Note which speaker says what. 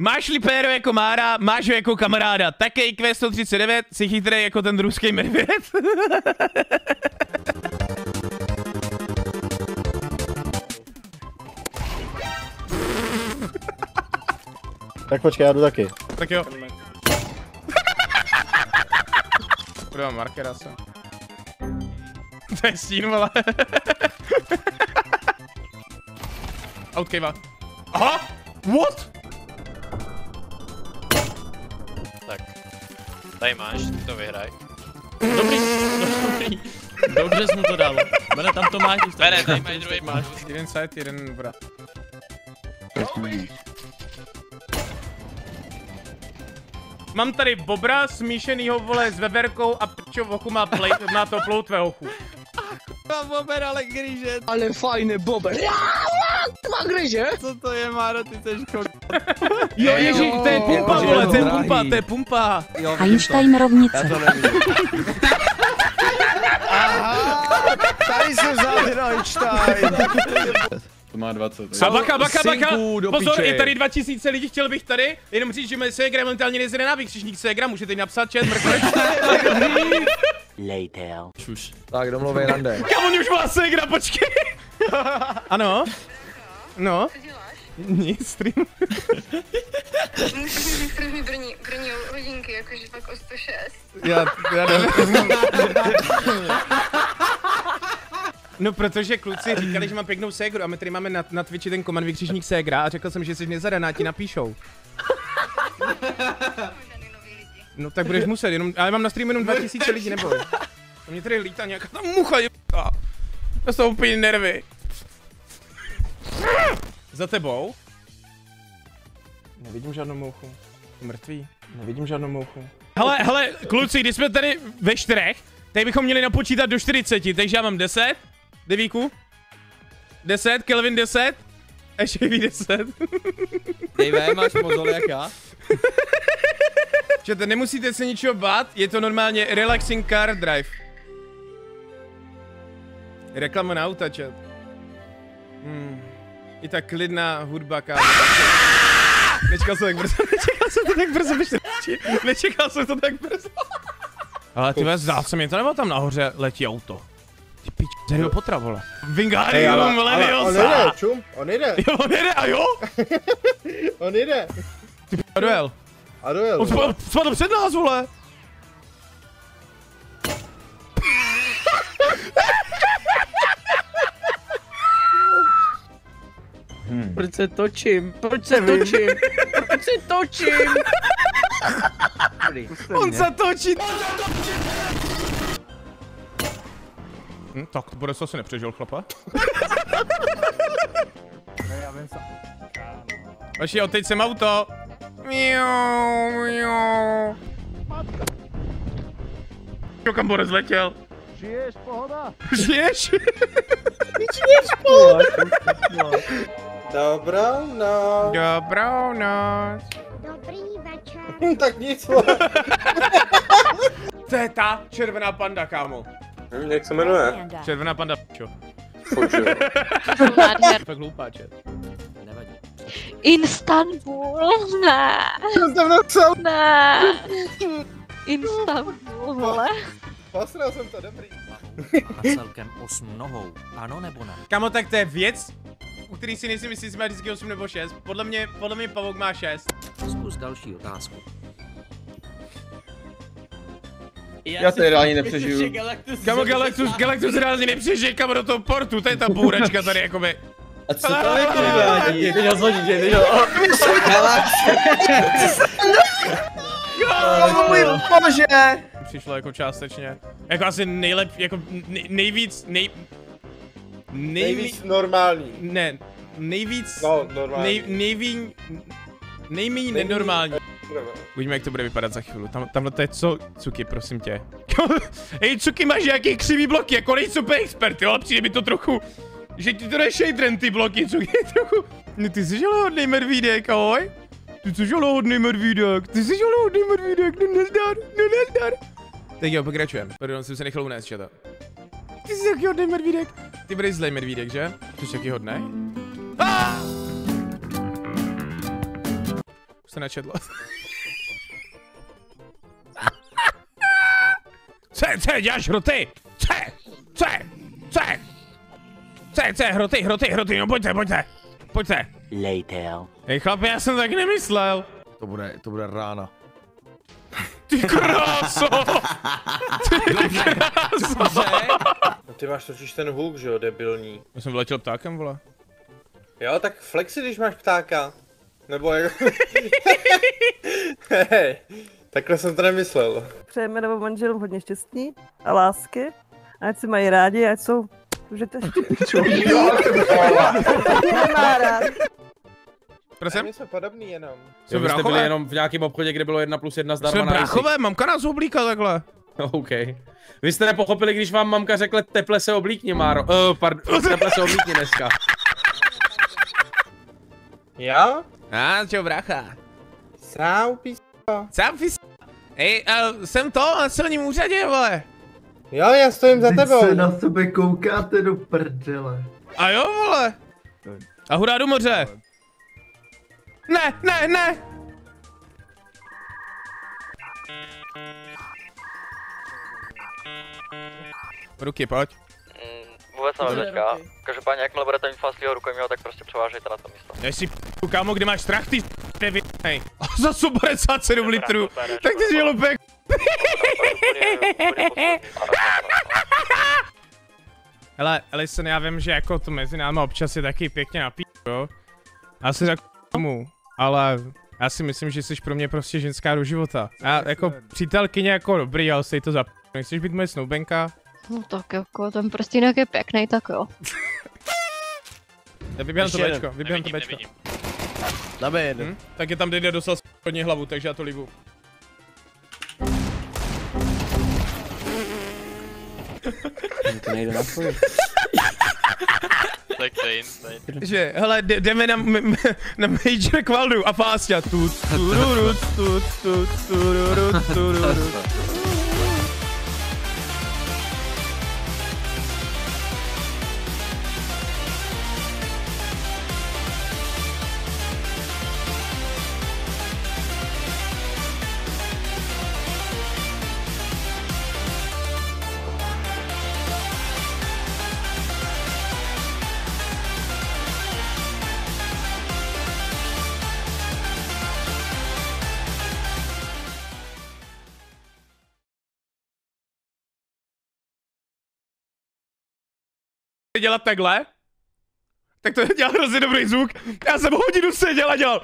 Speaker 1: Máš-li péro jako Mára, máš ho jako kamaráda. Také IQ 139, si chytrý jako ten ruský medvěd.
Speaker 2: Tak počkej, já jdu taky.
Speaker 1: tak jo. Prodám markera se. To je stín, vole. Outkejva. Aha! What?
Speaker 3: Tak. Tady máš, ty to vyhraj.
Speaker 4: Dobrý, dobrý. Dobře jsi mu to dal. Bene, tam to máš.
Speaker 3: Bene, tady máš druhý
Speaker 4: máš.
Speaker 1: Jeden side, jeden voda. Mám tady bobra smíšenýho vole s veverkou a prčo v ochu má, play, má to ploutve ochu.
Speaker 4: Bober, ale gryže,
Speaker 5: Ale fajny bober. Ma gryzie?
Speaker 4: co to je, Máro, ty jsi chod.
Speaker 1: Jo, ježíš, to je pumpa,
Speaker 4: Bože,
Speaker 1: vole, to je pumpa, to je pumpa.
Speaker 6: Einstein rovnice.
Speaker 2: Tady se vzal ten Einstein.
Speaker 7: To má 20.
Speaker 1: A baka, baka, baka, pozor,
Speaker 4: piče.
Speaker 1: je tady 2000 lidí, chtěl bych tady, jenom říct, že moje Segra momentálně nezde na vykřičník Segra, můžete jí napsat chat, mrkneš.
Speaker 4: Šuš.
Speaker 2: Tak, domluvej rande.
Speaker 1: Kam on už má Segra, počkej. ano. No. Nic, stream.
Speaker 8: Musíš mi strašně brní, brní hodinky, jakože fakt o 106.
Speaker 1: Já, já nevím. No protože kluci říkali, že mám pěknou ségru a my tady máme na, na Twitchi ten komand vykřičník ségra a řekl jsem, že jsi nezadaná, ti napíšou. No tak budeš muset, jenom, ale mám na streamu jenom 2000 lidí, neboj. To mě tady lítá nějaká ta mucha, jebá. To jsou úplně nervy. Za tebou? Nevidím žádnou mouchu. Mrtvý? Nevidím žádnou mouchu. Hele, hele, kluci, když jsme tady ve čtyřech, tak bychom měli napočítat do 40, takže já mám 10, devíku, 10, Kelvin 10, Eševi 10.
Speaker 4: Dave, máš mozol jak já?
Speaker 1: Čete, nemusíte se ničeho bát, je to normálně relaxing car drive. Reklama na auta, chat. Hmm. I ta klidná hudba, kámo. Nečekal jsem tak brzo, nečekal jsem to tak brzo. Nečekal jsem to tak brzo. Ale ty zdá se mi to, nebo tam nahoře letí auto? Ty pič, tady ho potra, vole. Vingarium
Speaker 2: on
Speaker 1: Leviosa.
Speaker 2: jde, čum, on jde,
Speaker 1: Jo, on jede, a jo?
Speaker 2: on jde.
Speaker 1: A dojel.
Speaker 2: A dojel.
Speaker 1: On spadl, spadl před nás, vole.
Speaker 5: Proč se točím? Proč se točím? Proč se točím?
Speaker 1: On se točí. Hm, tak to bude se asi nepřežil, chlapa. Vaši, teď jsem auto. Miau, miau. Jo, kam Borec letěl? Žiješ, pohoda? Žiješ?
Speaker 2: Dobrou no.
Speaker 1: Dobrou noc.
Speaker 9: Dobrý večer.
Speaker 2: tak nic.
Speaker 1: To je ta červená panda, kámo.
Speaker 2: Jak se jmenuje?
Speaker 1: Červená panda, čo? Fakt hloupá, čet.
Speaker 6: Istanbul, ne,
Speaker 2: Co jsem napsal?
Speaker 6: ne. Istanbul, vole.
Speaker 2: Posral jsem to, dobrý.
Speaker 10: celkem 8 nohou. Ano nebo ne?
Speaker 1: Kamo, tak to je věc, u který si nejsem jistý, jestli má vždycky 8 nebo 6. Podle mě, podle mě pavouk má 6.
Speaker 10: Zkus další otázku.
Speaker 2: Já to reálně nepřežiju.
Speaker 1: Kamo, Galactus, Galactus reálně nepřežije, kamo, do toho portu, to je ta bůračka tady, jakoby.
Speaker 4: A co to je kurva? Teď ho zhodit, teď ho...
Speaker 2: Můj bože!
Speaker 1: Přišlo jako částečně. Jako asi nejlep, jako nej, nejvíc, nej... Nejvíc,
Speaker 2: Nejvíc normální.
Speaker 1: ne, nejvíc,
Speaker 2: No, normální.
Speaker 1: nej, nejvíň, nejméně nenormální. Uvidíme, jak to bude vypadat za chvíli. Tam, tamhle to je co? Cuky, prosím tě. Ej, Cuky, máš nějaký křivý bloky, jako nejsou super expert, jo, přijde mi to trochu, že ti to shaderem ty bloky, Cuky, trochu. No ty jsi ale hodnej medvídek, ahoj. Ty jsi ale hodnej medvídek, ty jsi ale hodnej medvídek, no nezdar, no nezdar. Tak jo, pokračujeme. Pardon, jsem se nechal unést, čata. Ty jsi taky hodnej medvídek. Ty budeš zlej medvídek, že? Jsi taky hodnej? Ah! Jste nečetl. Co, co děláš, hroty? Co, co, co, co, co, hroty, hroty, hroty, no pojďte, pojďte, pojďte.
Speaker 10: Later.
Speaker 1: Hej chlapi, já jsem tak nemyslel.
Speaker 9: To bude, to bude rána.
Speaker 1: Ty kráso! Ty kráso!
Speaker 2: No ty máš totiž ten huk, že jo, debilní.
Speaker 1: Já jsem vyletěl ptákem, vole.
Speaker 2: Jo, tak flexi, když máš ptáka. Nebo jako... Hej, takhle jsem to nemyslel.
Speaker 11: Přejeme novým manželům hodně štěstí a lásky. Ať si mají rádi, ať jsou... Že to Nemá rád.
Speaker 1: Prosím?
Speaker 2: My jsme podobný jenom.
Speaker 1: Jsme
Speaker 9: Jo, vy jste byli jenom v nějakém obchodě, kde bylo jedna plus jedna zdarma
Speaker 1: Jsme bráchové, mamka nás oblíká takhle.
Speaker 9: OK. Vy jste nepochopili, když vám mamka řekla teple se oblíkni, Máro. Uh, pardon, teple se oblíkni dneska.
Speaker 2: Já?
Speaker 1: A, čau brácha.
Speaker 2: Sám pís...
Speaker 1: Sám pis... Ej, uh, jsem to na celním úřadě, vole.
Speaker 2: Jo, já stojím za tebou.
Speaker 5: na sebe koukáte do prdele.
Speaker 1: A jo, vole. A hurá do moře. Ne, ne, ne. Ruky, pojď.
Speaker 3: Vůbec
Speaker 4: nevím teďka.
Speaker 3: Každopádně, jakmile budete mít fast rukojmího, tak prostě převážejte na to místo.
Speaker 1: Dej si p***u, kámo, kdy máš strach, ty nevěnej. Za 157 litrů. Tak ty jsi lupek. Hele, listen, já vím, že jako to mezi náma občas je taky pěkně napí, jo. Já si řeknu tomu, ale já si myslím, že jsi pro mě prostě ženská do života. Já jako přítelkyně jako dobrý, ale stej to za. Nechceš být moje snoubenka?
Speaker 6: No tak jako, ten prostě jinak je pěkný, tak jo.
Speaker 1: Já vyběhám to Bčko, vyběhám to Bčko.
Speaker 3: nevidím.
Speaker 9: Dáme jeden.
Speaker 1: Hm? Tak je tam Dede dostal hodně hlavu, takže já to livu.
Speaker 5: To nejde na.
Speaker 3: Tak to je insane.
Speaker 1: Že, hele, jde- jdeme na, na Major Kvaldu a Fástia. Tut, tururut, tut, tut, tururut, tururut. dělat takhle, tak to dělal hrozně dobrý zvuk. Já jsem hodinu seděl a dělal